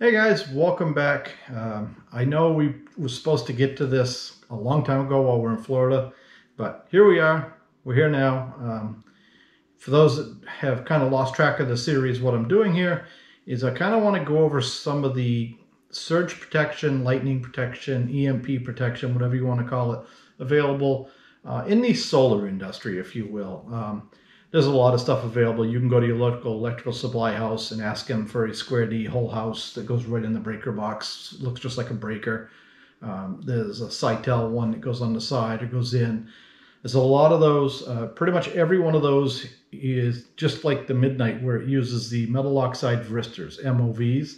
Hey guys, welcome back. Um, I know we were supposed to get to this a long time ago while we're in Florida, but here we are. We're here now. Um, for those that have kind of lost track of the series, what I'm doing here is I kind of want to go over some of the surge protection, lightning protection, EMP protection, whatever you want to call it, available uh, in the solar industry, if you will. Um, there's a lot of stuff available. You can go to your local electrical supply house and ask them for a square D whole house that goes right in the breaker box. looks just like a breaker. Um, there's a Citel one that goes on the side or goes in. There's a lot of those. Uh, pretty much every one of those is just like the Midnite where it uses the metal oxide varistors, MOVs.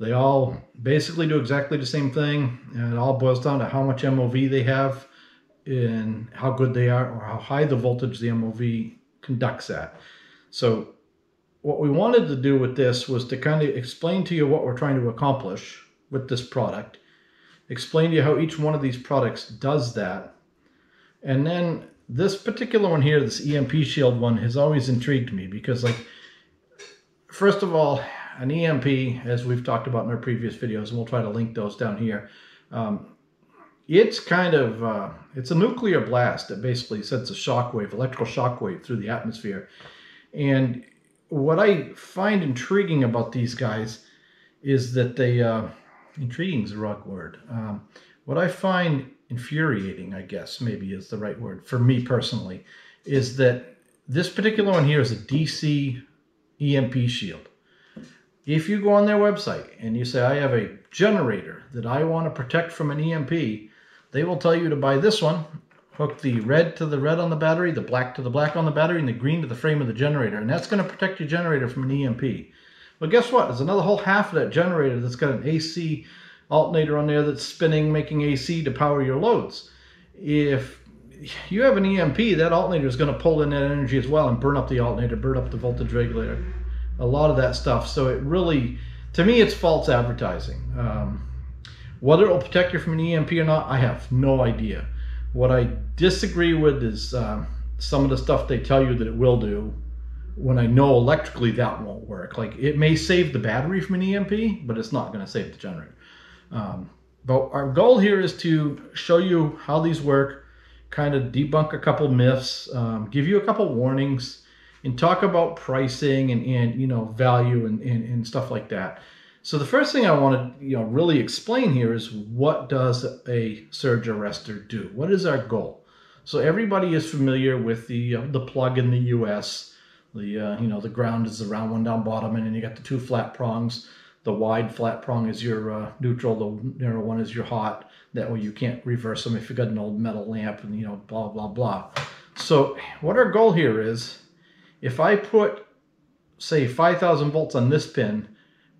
They all basically do exactly the same thing. And it all boils down to how much MOV they have and how good they are or how high the voltage the MOV conducts that. So what we wanted to do with this was to kind of explain to you what we're trying to accomplish with this product, explain to you how each one of these products does that, and then this particular one here, this EMP Shield one, has always intrigued me because like, first of all, an EMP, as we've talked about in our previous videos, and we'll try to link those down here, um, it's kind of uh, it's a nuclear blast that basically sends a shockwave, electrical shockwave through the atmosphere. And what I find intriguing about these guys is that they uh, intriguing is the wrong word. Um, what I find infuriating, I guess maybe is the right word for me personally, is that this particular one here is a DC EMP shield. If you go on their website and you say, I have a generator that I want to protect from an EMP, they will tell you to buy this one, hook the red to the red on the battery, the black to the black on the battery, and the green to the frame of the generator. And that's going to protect your generator from an EMP. But guess what? There's another whole half of that generator that's got an AC alternator on there that's spinning, making AC to power your loads. If you have an EMP, that alternator is going to pull in that energy as well and burn up the alternator, burn up the voltage regulator, a lot of that stuff. So it really, to me, it's false advertising. Um, whether it will protect you from an EMP or not, I have no idea. What I disagree with is uh, some of the stuff they tell you that it will do when I know electrically that won't work. Like it may save the battery from an EMP, but it's not going to save the generator. Um, but our goal here is to show you how these work, kind of debunk a couple myths, um, give you a couple warnings, and talk about pricing and, and you know value and, and, and stuff like that. So the first thing I want to you know really explain here is what does a surge arrestor do? What is our goal? So everybody is familiar with the uh, the plug in the U.S. The uh, you know the ground is the round one down bottom, and then you got the two flat prongs. The wide flat prong is your uh, neutral. The narrow one is your hot. That way you can't reverse them if you got an old metal lamp and you know blah blah blah. So what our goal here is, if I put say 5,000 volts on this pin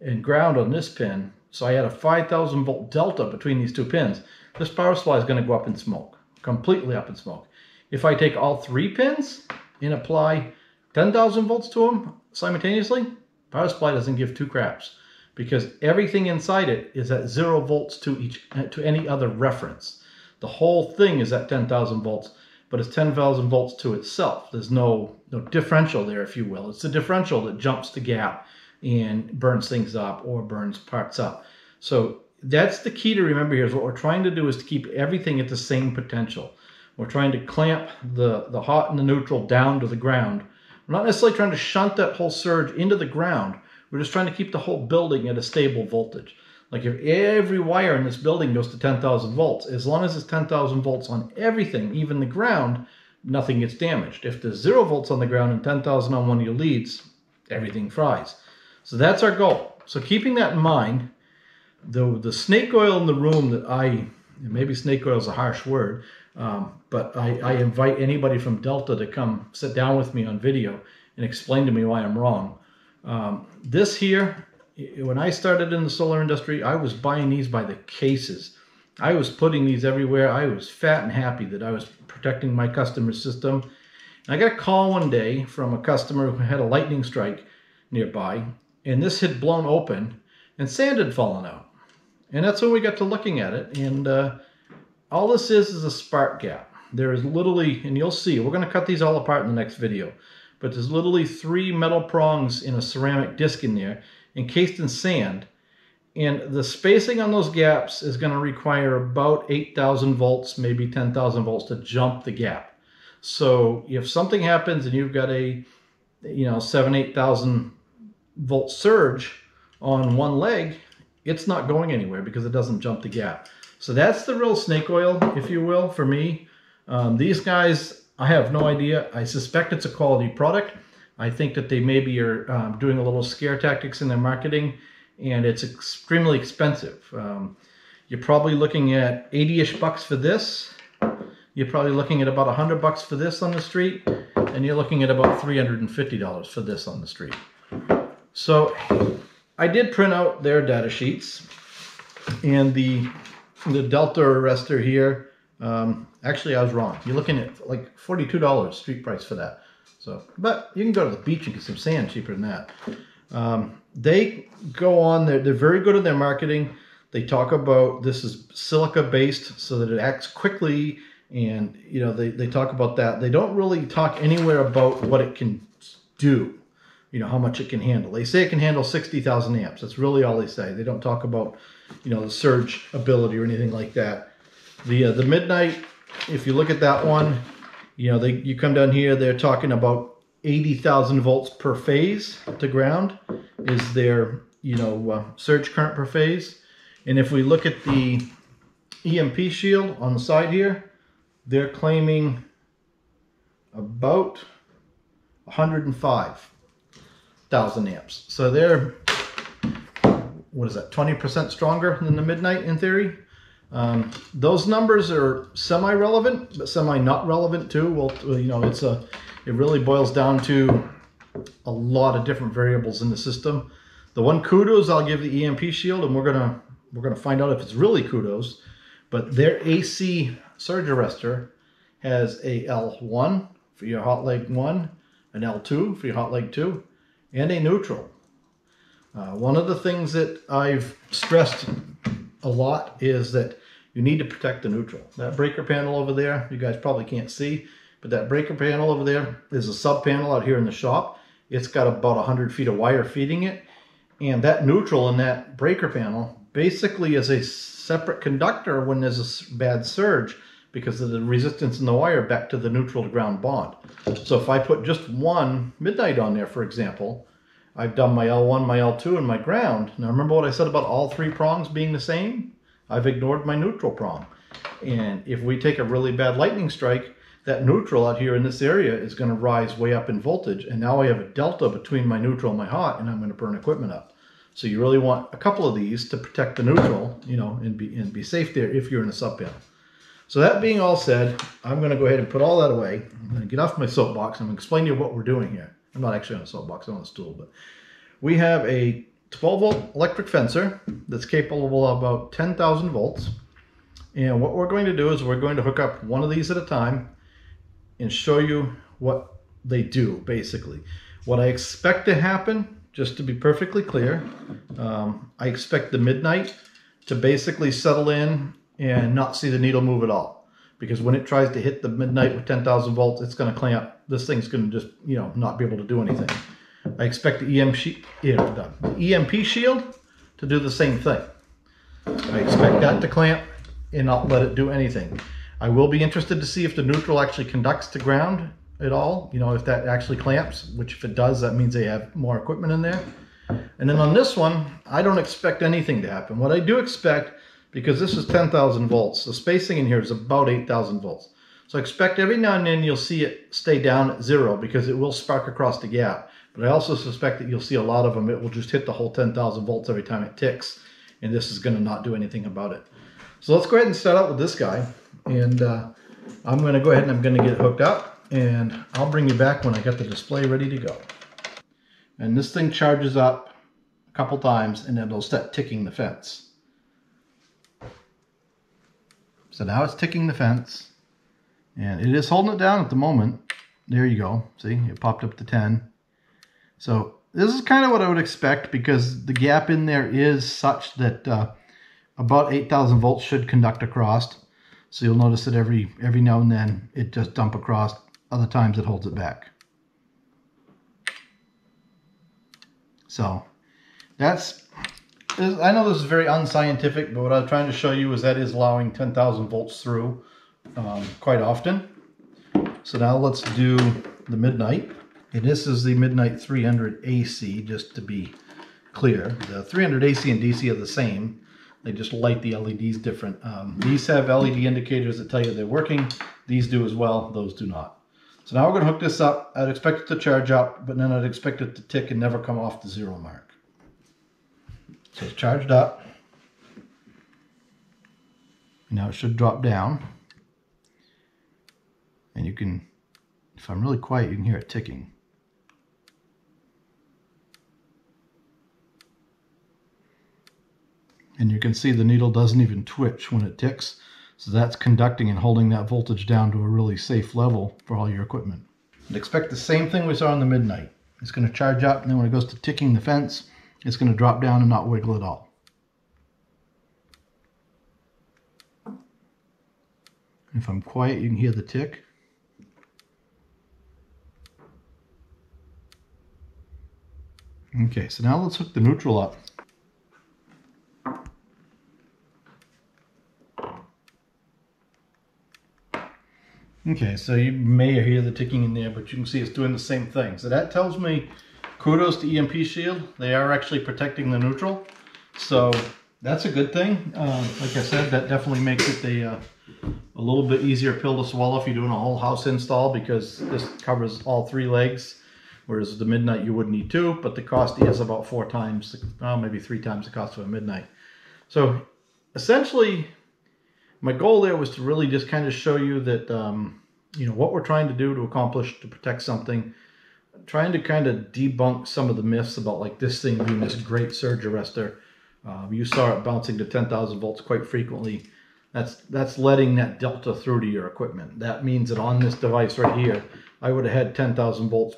and ground on this pin. So I had a 5,000 volt delta between these two pins. This power supply is going to go up in smoke, completely up in smoke. If I take all three pins and apply 10,000 volts to them simultaneously, power supply doesn't give two craps because everything inside it is at zero volts to each to any other reference. The whole thing is at 10,000 volts, but it's 10,000 volts to itself. There's no no differential there, if you will. It's the differential that jumps the gap and burns things up or burns parts up. So that's the key to remember here is what we're trying to do is to keep everything at the same potential. We're trying to clamp the, the hot and the neutral down to the ground. We're not necessarily trying to shunt that whole surge into the ground. We're just trying to keep the whole building at a stable voltage. Like if every wire in this building goes to 10,000 volts, as long as it's 10,000 volts on everything, even the ground, nothing gets damaged. If there's zero volts on the ground and 10,000 on one of your leads, everything fries. So that's our goal. So keeping that in mind, the, the snake oil in the room that I, maybe snake oil is a harsh word, um, but I, I invite anybody from Delta to come sit down with me on video and explain to me why I'm wrong. Um, this here, when I started in the solar industry, I was buying these by the cases. I was putting these everywhere. I was fat and happy that I was protecting my customer system. And I got a call one day from a customer who had a lightning strike nearby, and this had blown open and sand had fallen out. And that's when we got to looking at it. And uh, all this is is a spark gap. There is literally, and you'll see, we're going to cut these all apart in the next video, but there's literally three metal prongs in a ceramic disc in there, encased in sand. And the spacing on those gaps is going to require about 8,000 volts, maybe 10,000 volts to jump the gap. So if something happens and you've got a, you know, seven, 8,000 volt surge on one leg, it's not going anywhere because it doesn't jump the gap. So that's the real snake oil, if you will, for me. Um, these guys, I have no idea. I suspect it's a quality product. I think that they maybe are um, doing a little scare tactics in their marketing and it's extremely expensive. Um, you're probably looking at 80-ish bucks for this. You're probably looking at about 100 bucks for this on the street, and you're looking at about $350 for this on the street. So I did print out their data sheets, and the the delta arrestor here, um, actually I was wrong. You're looking at like $42 street price for that. So, but you can go to the beach and get some sand cheaper than that. Um, they go on, they're, they're very good at their marketing. They talk about this is silica based so that it acts quickly. And, you know, they, they talk about that. They don't really talk anywhere about what it can do, you know, how much it can handle. They say it can handle 60,000 amps. That's really all they say. They don't talk about, you know, the surge ability or anything like that. The, uh, the Midnite, if you look at that one, you know, they, you come down here, they're talking about 80,000 volts per phase to ground is their, you know, uh, surge current per phase. And if we look at the EMP shield on the side here, they're claiming about 105,000 amps. So they're, what is that, 20% stronger than the Midnite in theory. Um, those numbers are semi-relevant, but semi-not relevant too. Well, you know, it's a, it really boils down to a lot of different variables in the system. The one kudos I'll give the EMP shield, and we're gonna we're gonna find out if it's really kudos, but their AC surge arrestor has a L1 for your hot leg one, an L2 for your hot leg two, and a neutral. Uh, one of the things that I've stressed a lot is that you need to protect the neutral. That breaker panel over there, you guys probably can't see, but that breaker panel over there is a sub panel out here in the shop. It's got about 100 feet of wire feeding it. And that neutral in that breaker panel basically is a separate conductor when there's a bad surge because of the resistance in the wire back to the neutral to ground bond. So if I put just one Midnite on there, for example, I've done my L1, my L2, and my ground. Now remember what I said about all three prongs being the same? I've ignored my neutral prong. And if we take a really bad lightning strike, that neutral out here in this area is going to rise way up in voltage. And now I have a delta between my neutral and my hot, and I'm going to burn equipment up. So you really want a couple of these to protect the neutral, you know, and be, and be safe there if you're in a sub panel. So that being all said, I'm going to go ahead and put all that away. I'm going to get off my soapbox. I'm going to explain to you what we're doing here. I'm not actually on a soapbox, I'm on a stool, but we have a 12 volt electric fencer that's capable of about 10,000 volts. And what we're going to do is we're going to hook up one of these at a time and show you what they do, basically. What I expect to happen, just to be perfectly clear, um, I expect the Midnite to basically settle in and not see the needle move at all. Because when it tries to hit the Midnite with 10,000 volts, it's going to clamp. This thing's going to just, you know, not be able to do anything. I expect the EMP, yeah, the EMP shield to do the same thing. I expect that to clamp and not let it do anything. I will be interested to see if the neutral actually conducts to ground at all. You know, if that actually clamps, which if it does, that means they have more equipment in there. And then on this one, I don't expect anything to happen. What I do expect, because this is 10,000 volts, the spacing in here is about 8,000 volts. So I expect every now and then you'll see it stay down at zero because it will spark across the gap. But I also suspect that you'll see a lot of them, it will just hit the whole 10,000 volts every time it ticks. And this is going to not do anything about it. So let's go ahead and start out with this guy. And uh, I'm going to go ahead and I'm going to get it hooked up and I'll bring you back when I get the display ready to go. And this thing charges up a couple times and it'll start ticking the fence. So now it's ticking the fence and it is holding it down at the moment. There you go. See, it popped up to 10. So this is kind of what I would expect because the gap in there is such that uh, about 8,000 volts should conduct across. So you'll notice that every, every now and then it just dump across. Other times it holds it back. So that's I know this is very unscientific, but what I'm trying to show you is that is allowing 10,000 volts through um, quite often. So now let's do the Midnite. And this is the Midnite 300 AC, just to be clear. The 300 AC and DC are the same. They just light the LEDs different. Um, these have LED indicators that tell you they're working. These do as well. Those do not. So now we're going to hook this up. I'd expect it to charge up, but then I'd expect it to tick and never come off the zero mark. So it's charged up. Now it should drop down. And you can, if I'm really quiet, you can hear it ticking. And you can see the needle doesn't even twitch when it ticks. So that's conducting and holding that voltage down to a really safe level for all your equipment. And expect the same thing we saw in the Midnite. It's going to charge up and then when it goes to ticking the fence, it's going to drop down and not wiggle at all. If I'm quiet, you can hear the tick. Okay, so now let's hook the neutral up. Okay, so you may hear the ticking in there, but you can see it's doing the same thing. So that tells me kudos to EMP Shield. They are actually protecting the neutral. So that's a good thing. Uh, like I said, that definitely makes it a, uh, a little bit easier pill to swallow if you're doing a whole house install because this covers all three legs. Whereas the Midnite you would need two, but the cost is about four times, well, maybe three times the cost of a Midnite. So essentially, my goal there was to really just kind of show you that, um, you know, what we're trying to do to accomplish to protect something, trying to kind of debunk some of the myths about like this thing being this great surge arrestor. Um, you saw it bouncing to 10,000 volts quite frequently. That's that's letting that delta through to your equipment. That means that on this device right here, I would have had 10,000 volts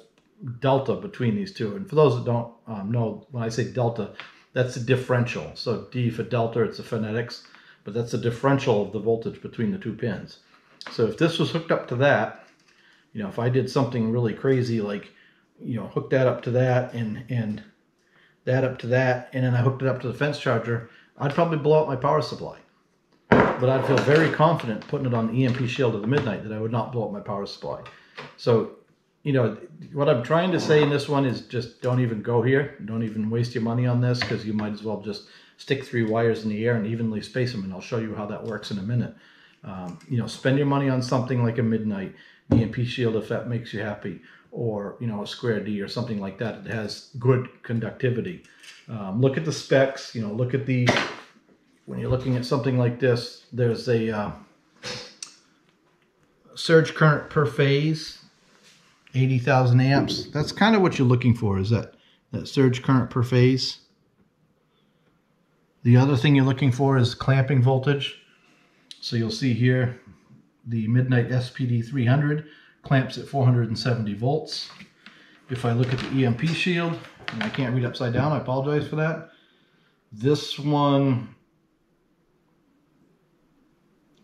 delta between these two. And for those that don't um, know, when I say delta, that's the differential. So D for delta, it's the phonetics, but that's the differential of the voltage between the two pins. So if this was hooked up to that, you know, if I did something really crazy like, you know, hook that up to that and and that up to that, and then I hooked it up to the fence charger, I'd probably blow out my power supply. But I'd feel very confident putting it on the EMP shield at the Midnite that I would not blow up my power supply. So you know, what I'm trying to say in this one is just don't even go here. Don't even waste your money on this because you might as well just stick three wires in the air and evenly space them. And I'll show you how that works in a minute. Um, you know, spend your money on something like a Midnite, EMP Shield if that makes you happy, or, you know, a Square D or something like that that has good conductivity. Um, look at the specs, you know, look at the, when you're looking at something like this, there's a uh, surge current per phase 80,000 amps. That's kind of what you're looking for is that, that surge current per phase. The other thing you're looking for is clamping voltage. So you'll see here the Midnite SPD 300 clamps at 470 volts. If I look at the EMP shield, and I can't read upside down, I apologize for that. This one,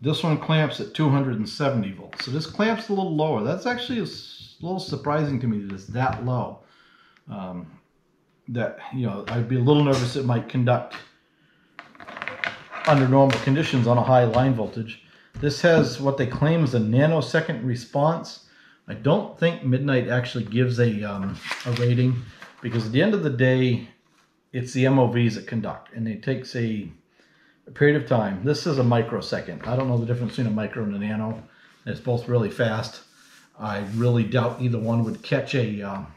this one clamps at 270 volts. So this clamps a little lower. That's actually a little surprising to me that it's that low. Um, that, you know, I'd be a little nervous it might conduct under normal conditions on a high line voltage. This has what they claim is a nanosecond response. I don't think Midnite actually gives a, um, a rating because at the end of the day, it's the MOVs that conduct and it takes a, a period of time. This is a microsecond. I don't know the difference between a micro and a nano. It's both really fast. I really doubt either one would catch a um,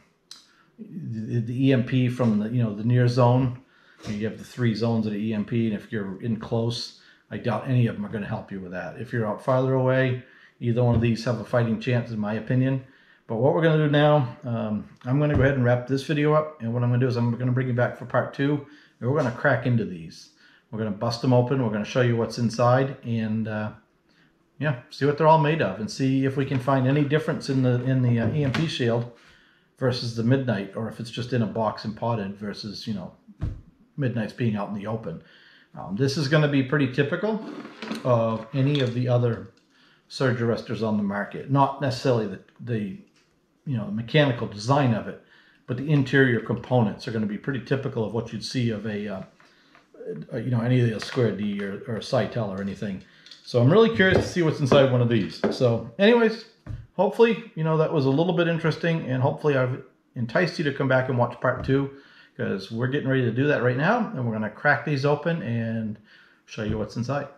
the, the, EMP from the you know the near zone. You have the three zones of the EMP, and if you're in close, I doubt any of them are going to help you with that. If you're out farther away, either one of these have a fighting chance, in my opinion. But what we're going to do now, um, I'm going to go ahead and wrap this video up, and what I'm going to do is I'm going to bring you back for part two, and we're going to crack into these. We're going to bust them open. We're going to show you what's inside, and uh, yeah, see what they're all made of and see if we can find any difference in the in the uh, EMP shield versus the Midnite or if it's just in a box and potted versus, you know, Midnite's being out in the open. Um, this is going to be pretty typical of any of the other surge arrestors on the market. Not necessarily the, the you know, mechanical design of it, but the interior components are going to be pretty typical of what you'd see of a uh, you know, any of the Square D or, or Citel or anything. So I'm really curious to see what's inside one of these. So anyways, hopefully, you know, that was a little bit interesting and hopefully I've enticed you to come back and watch part two because we're getting ready to do that right now and we're going to crack these open and show you what's inside.